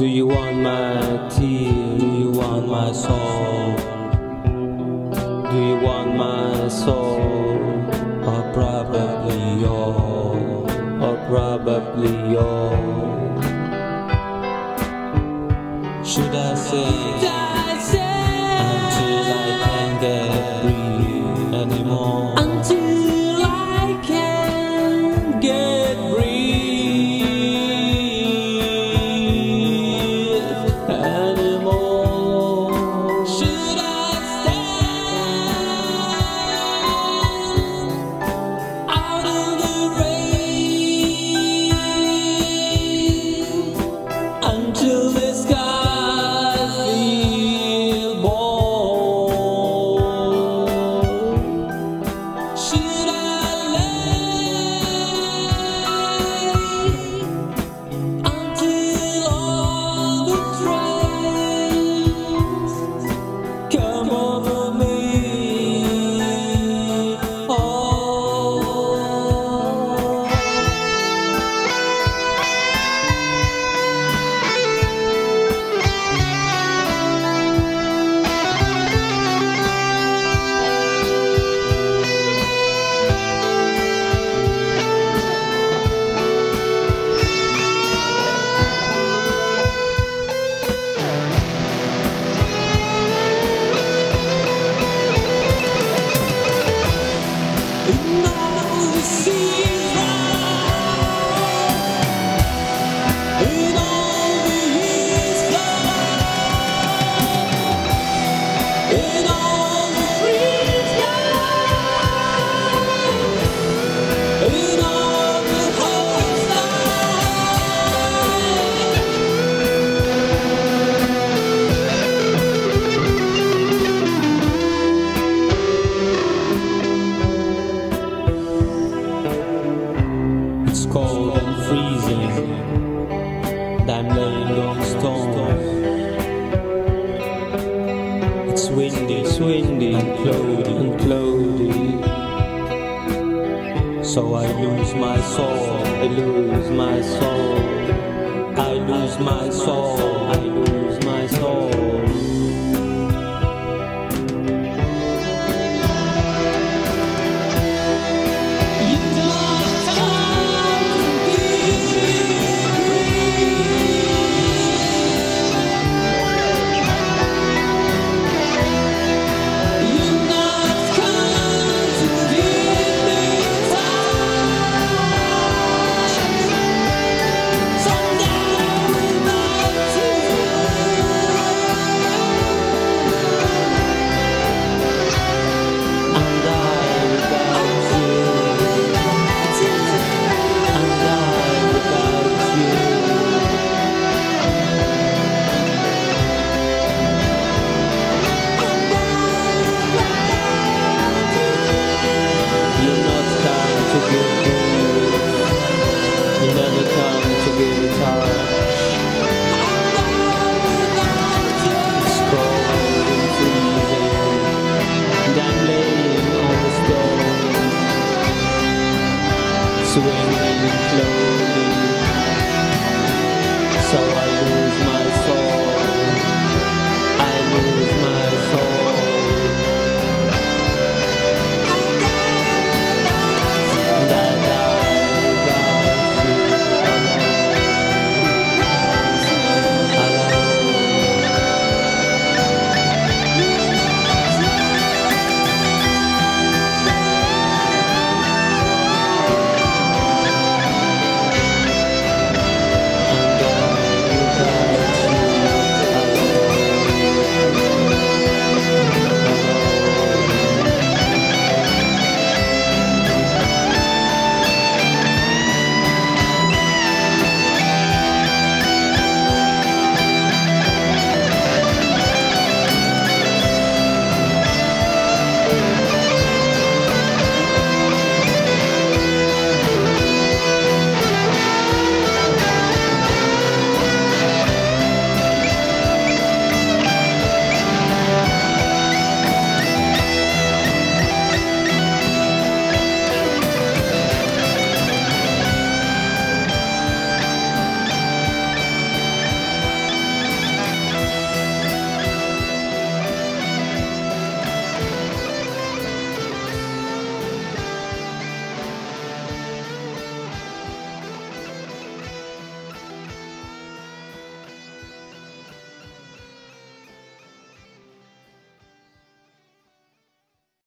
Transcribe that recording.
Do you want my tears? Do you want my soul? all. Should I say? It's windy, it's windy, and cloudy, and cloudy. So I lose my soul, I lose my soul, I lose my soul.